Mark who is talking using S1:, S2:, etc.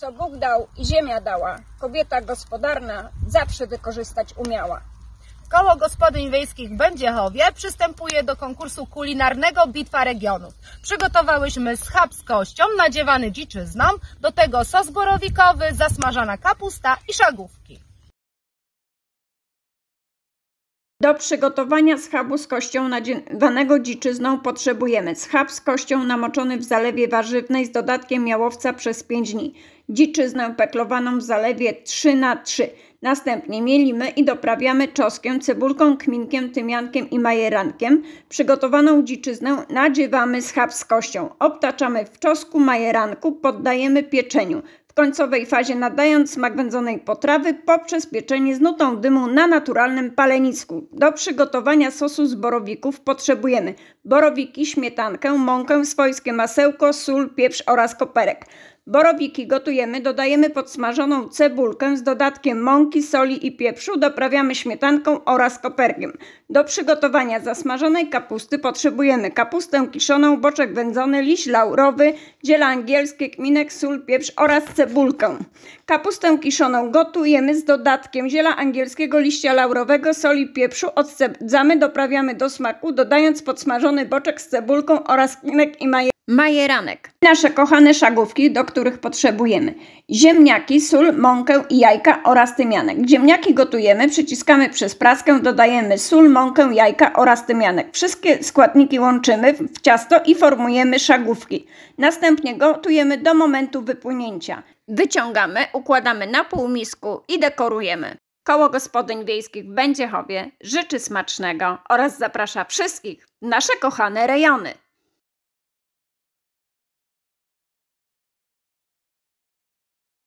S1: Co Bóg dał i ziemia dała, kobieta gospodarna zawsze wykorzystać umiała.
S2: Koło Gospodyń Wiejskich w Będziechowie przystępuje do konkursu kulinarnego Bitwa Regionów. Przygotowałyśmy schab z kością nadziewany dziczyzną, do tego sos borowikowy, zasmażana kapusta i szagówki.
S1: Do przygotowania schabu z kością nadziewanego dziczyzną potrzebujemy schab z kością namoczony w zalewie warzywnej z dodatkiem jałowca przez 5 dni, dziczyznę peklowaną w zalewie 3 na 3 Następnie mielimy i doprawiamy czosnkiem, cebulką, kminkiem, tymiankiem i majerankiem. Przygotowaną dziczyznę nadziewamy schab z kością. Obtaczamy w czosku, majeranku, poddajemy pieczeniu końcowej fazie nadając smak wędzonej potrawy poprzez pieczenie z nutą dymu na naturalnym palenisku. Do przygotowania sosu z borowików potrzebujemy borowiki, śmietankę, mąkę, swojskie masełko, sól, pieprz oraz koperek. Borowiki gotujemy, dodajemy podsmażoną cebulkę z dodatkiem mąki, soli i pieprzu, doprawiamy śmietanką oraz koperkiem. Do przygotowania zasmażonej kapusty potrzebujemy kapustę kiszoną, boczek wędzony, liść laurowy, ziele angielskie, kminek, sól, pieprz oraz cebulkę. Kapustę kiszoną gotujemy z dodatkiem ziela angielskiego, liścia laurowego, soli, pieprzu, odcedzamy, doprawiamy do smaku, dodając podsmażony boczek z cebulką oraz kminek i majer majeranek. Nasze kochane szagówki, do których potrzebujemy ziemniaki, sól, mąkę i jajka oraz tymianek. Ziemniaki gotujemy, przyciskamy przez praskę, dodajemy sól, mąkę, jajka oraz tymianek. Wszystkie składniki łączymy w ciasto i formujemy szagówki. Następnie gotujemy do momentu wypłynięcia. Wyciągamy, układamy na półmisku i dekorujemy. Koło Gospodyń Wiejskich w Będziechowie życzy smacznego oraz zaprasza wszystkich w nasze kochane rejony.